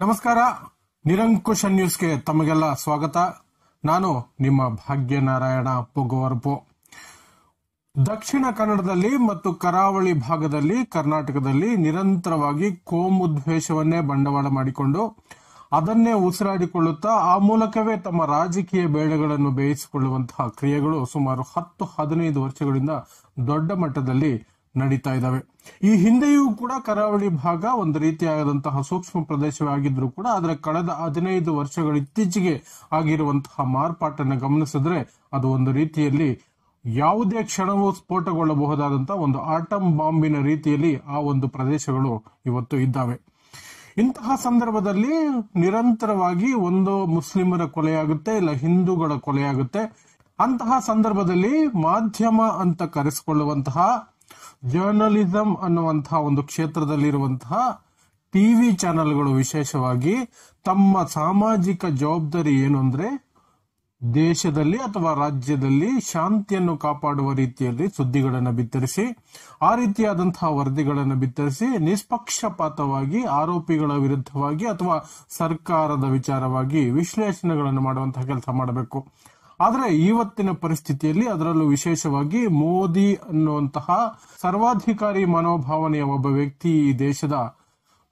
ನಮಸ್ಕಾರ. ನಿರಂಕುಶ ನ್ಯೂಸ್ಗೆ ತಮಗೆಲ್ಲ ಸ್ವಾಗತ. ನಾನು ನಿಮ್ಮ ಭಾಗ್ಯನಾರಾಯಣ ಪೊಗವರ್ಪು. ದಕ್ಷಿಣ ಕನ್ನಡದಲ್ಲಿ ಮತ್ತು ಕರಾವಳಿ ಭಾಗದಲ್ಲಿ ಕರ್ನಾಟಕದಲ್ಲಿ ನಿರಂತರವಾಗಿ ಕೋಮುದ್ವೇಷವನ್ನೇ ಬಂಡವಾಳ ಮಾಡಿಕೊಂಡು ಅದನ್ನೇ ಉಸಿರಾಡಿಕೊಳ್ಳುತ್ತಾ ಆ ಮೂಲಕವೇ ತಮ್ಮ ರಾಜಕೀಯ ಬೇಳೆಗಳನ್ನು ಬೇಯಿಸಿಕೊಳ್ಳುವಂತಹ ಕ್ರಿಯೆಗಳು ಸುಮಾರು ಹತ್ತು ಹದಿನೈದು ವರ್ಷಗಳಿಂದ ದೊಡ್ಡ ಮಟ್ಟದಲ್ಲಿ ನಡೀತಾ ಇದ್ದಾವೆ. ಈ ಹಿಂದೆಯೂ ಕೂಡ ಕರಾವಳಿ ಭಾಗ ಒಂದು ರೀತಿಯಾದಂತಹ ಸೂಕ್ಷ್ಮ ಪ್ರದೇಶವಾಗಿದ್ರೂ ಕೂಡ ಅದರ ಕಳೆದ ಹದಿನೈದು ವರ್ಷಗಳ ಇತ್ತೀಚೆಗೆ ಆಗಿರುವಂತಹ ಮಾರ್ಪಾಟನ್ನು ಗಮನಿಸಿದ್ರೆ ಅದು ಒಂದು ರೀತಿಯಲ್ಲಿ ಯಾವುದೇ ಕ್ಷಣವೂ ಸ್ಫೋಟಗೊಳ್ಳಬಹುದಾದಂತಹ ಒಂದು ಆಟಮ್ ಬಾಂಬಿನ ರೀತಿಯಲ್ಲಿ ಆ ಒಂದು ಪ್ರದೇಶಗಳು ಇವತ್ತು ಇದ್ದಾವೆ. ಇಂತಹ ಸಂದರ್ಭದಲ್ಲಿ ನಿರಂತರವಾಗಿ ಒಂದು ಮುಸ್ಲಿಮರ ಕೊಲೆಯಾಗುತ್ತೆ, ಇಲ್ಲ ಹಿಂದೂಗಳ ಕೊಲೆಯಾಗುತ್ತೆ. ಅಂತಹ ಸಂದರ್ಭದಲ್ಲಿ ಮಾಧ್ಯಮ ಅಂತ ಕರೆಸಿಕೊಳ್ಳುವಂತಹ ಜರ್ನಲಿಸಂ ಅನ್ನುವಂತಹ ಒಂದು ಕ್ಷೇತ್ರದಲ್ಲಿರುವಂತಹ ಟಿವಿ ಚಾನೆಲ್ಗಳು ವಿಶೇಷವಾಗಿ ತಮ್ಮ ಸಾಮಾಜಿಕ ಜವಾಬ್ದಾರಿ ಏನು ಅಂದ್ರೆ ದೇಶದಲ್ಲಿ ಅಥವಾ ರಾಜ್ಯದಲ್ಲಿ ಶಾಂತಿಯನ್ನು ಕಾಪಾಡುವ ರೀತಿಯಲ್ಲಿ ಸುದ್ದಿಗಳನ್ನು ಬಿತ್ತರಿಸಿ, ಆ ರೀತಿಯಾದಂತಹ ವರದಿಗಳನ್ನು ಬಿತ್ತರಿಸಿ ನಿಷ್ಪಕ್ಷಪಾತವಾಗಿ, ಆರೋಪಿಗಳ ವಿರುದ್ಧವಾಗಿ ಅಥವಾ ಸರ್ಕಾರದ ವಿಚಾರವಾಗಿ ವಿಶ್ಲೇಷಣೆಗಳನ್ನು ಮಾಡುವಂತಹ ಕೆಲಸ ಮಾಡಬೇಕು. ಆದರೆ ಇವತ್ತಿನ ಪರಿಸ್ಥಿತಿಯಲ್ಲಿ ಅದರಲ್ಲೂ ವಿಶೇಷವಾಗಿ ಮೋದಿ ಅನ್ನುವಂತಹ ಸರ್ವಾಧಿಕಾರಿ ಮನೋಭಾವನೆಯ ಒಬ್ಬ ವ್ಯಕ್ತಿ ಈ ದೇಶದ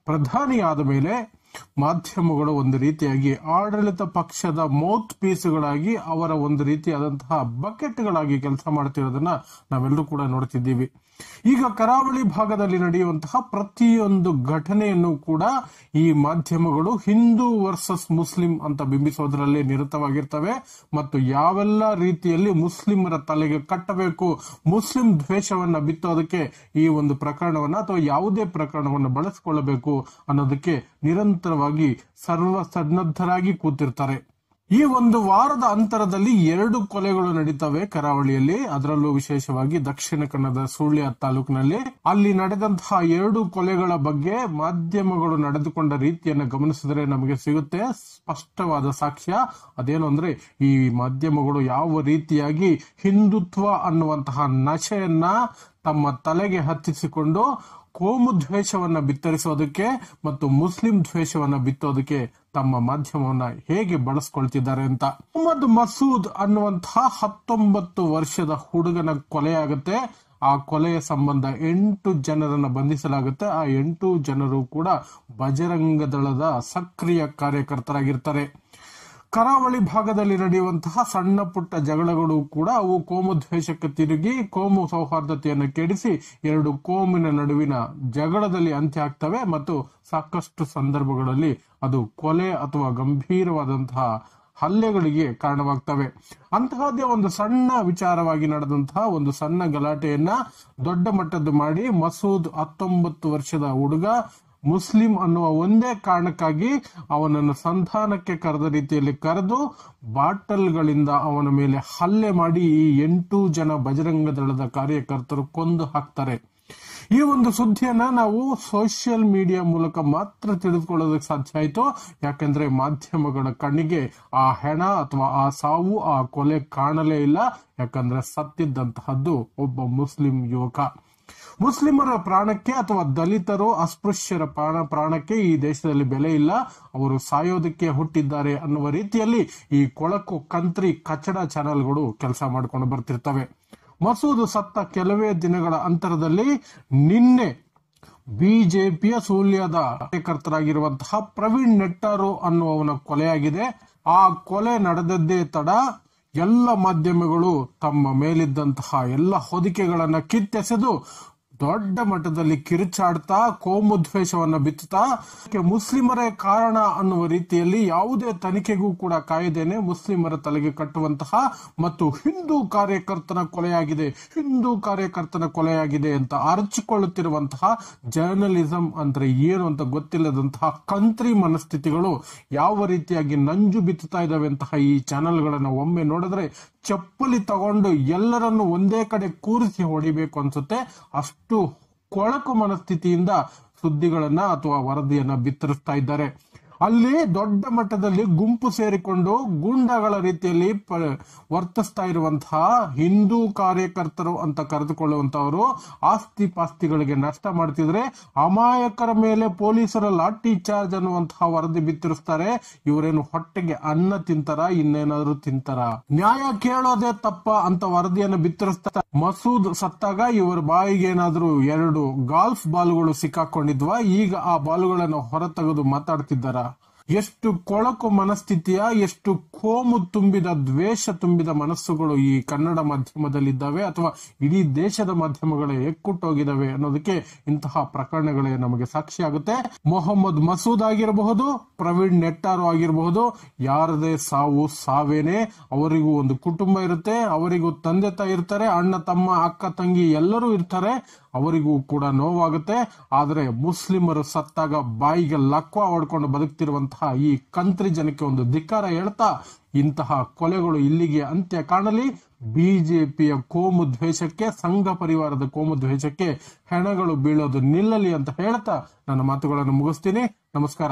ಪ್ರಧಾನಿಯಾದ ಮೇಲೆ ಮಾಧ್ಯಮಗಳು ಒಂದು ರೀತಿಯಾಗಿ ಆಡಳಿತ ಪಕ್ಷದ ಮೌತ್ ಪೀಸ್ಗಳಾಗಿ ಅವರ ಒಂದು ರೀತಿಯಾದಂತಹ ಬಕೆಟ್ಗಳಾಗಿ ಕೆಲಸ ಮಾಡ್ತಿರೋದನ್ನ ನಾವೆಲ್ಲರೂ ಕೂಡ ನೋಡ್ತಿದ್ದೀವಿ. ಈಗ ಕರಾವಳಿ ಭಾಗದಲ್ಲಿ ನಡೆಯುವಂತಹ ಪ್ರತಿಯೊಂದು ಘಟನೆಯನ್ನು ಕೂಡ ಈ ಮಾಧ್ಯಮಗಳು ಹಿಂದೂ ವರ್ಸಸ್ ಮುಸ್ಲಿಂ ಅಂತ ಬಿಂಬಿಸೋದರಲ್ಲೇ ನಿರತವಾಗಿರ್ತವೆ. ಮತ್ತು ಯಾವೆಲ್ಲ ರೀತಿಯಲ್ಲಿ ಮುಸ್ಲಿಮರ ತಲೆಗೆ ಕಟ್ಟಬೇಕು, ಮುಸ್ಲಿಂ ದ್ವೇಷವನ್ನ ಬಿತ್ತೋದಕ್ಕೆ ಈ ಒಂದು ಪ್ರಕರಣವನ್ನ ಅಥವಾ ಯಾವುದೇ ಪ್ರಕರಣವನ್ನು ಬಳಸಿಕೊಳ್ಳಬೇಕು ಅನ್ನೋದಕ್ಕೆ ನಿರಂತರವಾಗಿ ಸರ್ವ ಸನ್ನದ್ಧರಾಗಿ ಕೂತಿರ್ತಾರೆ. ಈ ಒಂದು ವಾರದ ಅಂತರದಲ್ಲಿ ಎರಡು ಕೊಲೆಗಳು ನಡೀತವೆ ಕರಾವಳಿಯಲ್ಲಿ. ಅದರಲ್ಲೂ ವಿಶೇಷವಾಗಿ ದಕ್ಷಿಣ ಕನ್ನಡದ ಸುಳ್ಯ ತಾಲೂಕಿನಲ್ಲಿ. ಅಲ್ಲಿ ನಡೆದಂತಹ ಎರಡು ಕೊಲೆಗಳ ಬಗ್ಗೆ ಮಾಧ್ಯಮಗಳು ನಡೆದುಕೊಂಡ ರೀತಿಯನ್ನು ಗಮನಿಸಿದರೆ ನಮಗೆ ಸಿಗುತ್ತೆ. ಸ್ಪಷ್ಟವಾದ ಸಾಕ್ಷ್ಯ ಅದೇನು ಅಂದ್ರೆ ಈ ಮಾಧ್ಯಮಗಳು ಯಾವ ರೀತಿಯಾಗಿ ಹಿಂದುತ್ವ ಅನ್ನುವಂತಹ ನಶೆಯನ್ನ ತಮ್ಮ ತಲೆಗೆ ಹತ್ತಿಸಿಕೊಂಡು ಕೋಮು ದ್ವೇಷವನ್ನ ಬಿತ್ತರಿಸೋದಕ್ಕೆ ಮತ್ತು ಮುಸ್ಲಿಂ ದ್ವೇಷವನ್ನ ಬಿತ್ತೋದಕ್ಕೆ ತಮ್ಮ ಮಾಧ್ಯಮವನ್ನ ಹೇಗೆ ಬಳಸ್ಕೊಳ್ತಿದ್ದಾರೆ ಅಂತ. ಮೊಹಮ್ಮದ್ ಮಸೂದ್ ಅನ್ನುವಂತಹ ಹತ್ತೊಂಬತ್ತು ವರ್ಷದ ಹುಡುಗನ ಕೊಲೆಯಾಗುತ್ತೆ. ಆ ಕೊಲೆಯ ಸಂಬಂಧ ಎಂಟು ಜನರನ್ನ ಬಂಧಿಸಲಾಗುತ್ತೆ. ಆ ಎಂಟು ಜನರು ಕೂಡ ಬಜರಂಗ ದಳದ ಸಕ್ರಿಯ ಕಾರ್ಯಕರ್ತರಾಗಿರ್ತಾರೆ. ಕರಾವಳಿ ಭಾಗದಲ್ಲಿ ನಡೆಯುವಂತಹ ಸಣ್ಣ ಪುಟ್ಟ ಜಗಳಗಳು ಕೂಡ ಅವು ಕೋಮು ದ್ವೇಷಕ್ಕೆ ತಿರುಗಿ, ಕೋಮು ಸೌಹಾರ್ದತೆಯನ್ನು ಕೆಡಿಸಿ ಎರಡು ಕೋಮಿನ ನಡುವಿನ ಜಗಳದಲ್ಲಿ ಅಂತ್ಯ ಆಗ್ತವೆ ಮತ್ತು ಸಾಕಷ್ಟು ಸಂದರ್ಭಗಳಲ್ಲಿ ಅದು ಕೊಲೆ ಅಥವಾ ಗಂಭೀರವಾದಂತಹ ಹಲ್ಲೆಗಳಿಗೆ ಕಾರಣವಾಗ್ತವೆ. ಅಂತಹದ್ದೇ ಒಂದು ಸಣ್ಣ ವಿಚಾರವಾಗಿ ನಡೆದಂತಹ ಒಂದು ಸಣ್ಣ ಗಲಾಟೆಯನ್ನ ದೊಡ್ಡ ಮಟ್ಟದ್ದು ಮಾಡಿ ಮಸೂದ್ ಹತ್ತೊಂಬತ್ತು ವರ್ಷದ ಹುಡುಗ ಮುಸ್ಲಿಂ ಅನ್ನುವ ಒಂದೇ ಕಾರಣಕ್ಕಾಗಿ ಅವನನ್ನು ಸಂಧಾನಕ್ಕೆ ಕರೆದ ರೀತಿಯಲ್ಲಿ ಕರೆದು ಬಾಟಲ್ಗಳಿಂದ ಅವನ ಮೇಲೆ ಹಲ್ಲೆ ಮಾಡಿ ಈ ಎಂಟು ಜನ ಬಜರಂಗ ದಳದ ಕಾರ್ಯಕರ್ತರು ಕೊಂದು ಹಾಕ್ತಾರೆ. ಈ ಒಂದು ಸುದ್ದಿಯನ್ನ ನಾವು ಸೋಷಿಯಲ್ ಮೀಡಿಯಾ ಮೂಲಕ ಮಾತ್ರ ತಿಳಿದುಕೊಳ್ಳೋದಕ್ಕೆ ಸಾಧ್ಯ ಆಯಿತು. ಯಾಕೆಂದ್ರೆ ಮಾಧ್ಯಮಗಳ ಕಣ್ಣಿಗೆ ಆ ಹೆಣ ಅಥವಾ ಆ ಸಾವು, ಆ ಕೊಲೆ ಕಾಣಲೇ ಇಲ್ಲ. ಯಾಕಂದ್ರೆ ಸತ್ತಿದ್ದಂತಹದ್ದು ಒಬ್ಬ ಮುಸ್ಲಿಂ ಯುವಕ. ಮುಸ್ಲಿಮರ ಪ್ರಾಣಕ್ಕೆ ಅಥವಾ ದಲಿತರು ಅಸ್ಪೃಶ್ಯರ ಪ್ರಾಣ ಪ್ರಾಣಕ್ಕೆ ಈ ದೇಶದಲ್ಲಿ ಬೆಲೆ ಇಲ್ಲ. ಅವರು ಸಾಯೋದಕ್ಕೆ ಹುಟ್ಟಿದ್ದಾರೆ ಅನ್ನುವ ರೀತಿಯಲ್ಲಿ ಈ ಕೊಳಕು, ಕಂತ್ರಿ, ಕಚಡ ಚಾನೆಲ್ಗಳು ಕೆಲಸ ಮಾಡಿಕೊಂಡು ಬರ್ತಿರ್ತವೆ. ಮಸೂದ್ ಸತ್ತ ಕೆಲವೇ ದಿನಗಳ ಅಂತರದಲ್ಲಿ ನಿನ್ನೆ ಬಿಜೆಪಿಯ ಸೂಲ್ಯದ ಕಾರ್ಯಕರ್ತರಾಗಿರುವಂತಹ ಪ್ರವೀಣ್ ನೆಟ್ಟಾರು ಅನ್ನುವವನ ಕೊಲೆಯಾಗಿದೆ. ಆ ಕೊಲೆ ನಡೆದದ್ದೇ ತಡ ಎಲ್ಲ ಮಾಧ್ಯಮಗಳು ತಮ್ಮ ಮೇಲಿದ್ದಂತಹ ಎಲ್ಲ ಹೊದಿಕೆಗಳನ್ನು ಕಿತ್ತೆಸೆದು ದೊಡ್ಡ ಮಟ್ಟದಲ್ಲಿ ಕಿರುಚಾಡ್ತಾ, ಕೋಮುದ್ವೇಷವನ್ನು ಬಿತ್ತುತ್ತಾ ಮುಸ್ಲಿಮರೇ ಕಾರಣ ಅನ್ನುವ ರೀತಿಯಲ್ಲಿ ಯಾವುದೇ ತನಿಖೆಗೂ ಕೂಡ ಕಾಯ್ದೇನೆ ಮುಸ್ಲಿಮರ ತಲೆಗೆ ಕಟ್ಟುವಂತಹ ಮತ್ತು ಹಿಂದೂ ಕಾರ್ಯಕರ್ತನ ಕೊಲೆಯಾಗಿದೆ, ಹಿಂದೂ ಕಾರ್ಯಕರ್ತನ ಕೊಲೆಯಾಗಿದೆ ಅಂತ ಅರಚಿಕೊಳ್ಳುತ್ತಿರುವಂತಹ ಜರ್ನಲಿಸಂ ಅಂದ್ರೆ ಏನು ಅಂತ ಗೊತ್ತಿಲ್ಲದಂತಹ ಕಂತ್ರಿ ಮನಸ್ಥಿತಿಗಳು ಯಾವ ರೀತಿಯಾಗಿ ನಂಜು ಬಿತ್ತುತ್ತಾ ಇದಾವೆ ಅಂತಹ ಈ ಚಾನೆಲ್ಗಳನ್ನು ಒಮ್ಮೆ ನೋಡಿದ್ರೆ ಚಪ್ಪಲಿ ತಗೊಂಡು ಎಲ್ಲರನ್ನು ಒಂದೇ ಕಡೆ ಕೂರಿಸಿ ಹೊಡಿಬೇಕು ಅನ್ಸುತ್ತೆ. ಅಷ್ಟು ಕೊಳಕು ಮನಸ್ಥಿತಿಯಿಂದ ಸುದ್ದಿಗಳನ್ನ ಅಥವಾ ವರದಿಯನ್ನ ಬಿತ್ತರಿಸ್ತಾ ಇದ್ದಾರೆ. ಅಲ್ಲಿ ದೊಡ್ಡ ಮಟ್ಟದಲ್ಲಿ ಗುಂಪು ಸೇರಿಕೊಂಡು ಗುಂಡಗಳ ರೀತಿಯಲ್ಲಿ ವರ್ತಿಸ್ತಾ ಇರುವಂತಹ ಹಿಂದೂ ಕಾರ್ಯಕರ್ತರು ಅಂತ ಕರೆದುಕೊಳ್ಳುವಂತವರು ಆಸ್ತಿ ಪಾಸ್ತಿಗಳಿಗೆ ನಷ್ಟ ಮಾಡ್ತಿದ್ರೆ ಅಮಾಯಕರ ಮೇಲೆ ಪೊಲೀಸರ ಲಾಠಿ ಚಾರ್ಜ್ ಅನ್ನುವಂತಹ ವರದಿ ಬಿತ್ತಿರಿಸ್ತಾರೆ. ಇವರೇನು ಹೊಟ್ಟೆಗೆ ಅನ್ನ ತಿಂತಾರ, ಇನ್ನೇನಾದ್ರೂ ತಿಂತಾರ? ನ್ಯಾಯ ಕೇಳೋದೇ ತಪ್ಪ ಅಂತ ವರದಿಯನ್ನು ಬಿತ್ತರಿಸ್ತಾ ಮಸೂದ್ ಸತ್ತಾಗ ಇವರ ಬಾಯಿಗೆ ಏನಾದ್ರೂ ಎರಡು ಗಾಲ್ಫ್ ಬಾಲ್ಗಳು ಸಿಕ್ಕಾಕೊಂಡಿದ್ವಾ? ಈಗ ಆ ಬಾಲ್ಗಳನ್ನು ಹೊರತೆಗೆದು ಮಾತಾಡ್ತಿದ್ದಾರ? ಎಷ್ಟು ಕೊಳಕು ಮನಸ್ಥಿತಿಯ, ಎಷ್ಟು ಕೋಮು ತುಂಬಿದ ದ್ವೇಷ ತುಂಬಿದ ಮನಸ್ಸುಗಳು ಈ ಕನ್ನಡ ಮಾಧ್ಯಮದಲ್ಲಿದ್ದಾವೆ ಅಥವಾ ಇಡೀ ದೇಶದ ಮಾಧ್ಯಮಗಳೇ ಎಕ್ಕುಟ್ಟೋಗಿದ್ದಾವೆ ಅನ್ನೋದಕ್ಕೆ ಇಂತಹ ಪ್ರಕರಣಗಳೇ ನಮಗೆ ಸಾಕ್ಷಿ ಆಗುತ್ತೆ. ಮೊಹಮ್ಮದ್ ಮಸೂದ್ ಆಗಿರಬಹುದು, ಪ್ರವೀಣ್ ನೆಟ್ಟಾರು ಆಗಿರಬಹುದು, ಯಾರದೇ ಸಾವು ಸಾವೇನೆ, ಅವರಿಗೂ ಒಂದು ಕುಟುಂಬ ಇರುತ್ತೆ, ಅವರಿಗೂ ತಂದೆ ತಾಯಿ ಇರ್ತಾರೆ, ಅಣ್ಣ, ತಮ್ಮ, ಅಕ್ಕ, ತಂಗಿ ಎಲ್ಲರೂ ಇರ್ತಾರೆ, ಅವರಿಗೂ ಕೂಡ ನೋವಾಗುತ್ತೆ. ಆದರೆ ಮುಸ್ಲಿಮರು ಸತ್ತಾಗ ಬಾಯಿಗೆ ಲಕ್ವ ಹೊಡ್ಕೊಂಡು ಬದುಕ್ತಿರುವಂತಹ ಈ ಕಂತ್ರಿ ಜನಕ್ಕೆ ಒಂದು ಧಿಕ್ಕಾರ ಹೇಳ್ತಾ ಇಂತಹ ಕೊಲೆಗಳು ಇಲ್ಲಿಗೆ ಅಂತ್ಯ ಕಾಣಲಿ. ಬಿಜೆಪಿಯ ಕೋಮು ದ್ವೇಷಕ್ಕೆ, ಸಂಘ ಪರಿವಾರದ ಕೋಮು ದ್ವೇಷಕ್ಕೆ ಹೆಣಗಳು ಬೀಳೋದು ನಿಲ್ಲಲಿ ಅಂತ ಹೇಳ್ತಾ ನನ್ನ ಮಾತುಗಳನ್ನು ಮುಗಿಸ್ತೀನಿ. ನಮಸ್ಕಾರ.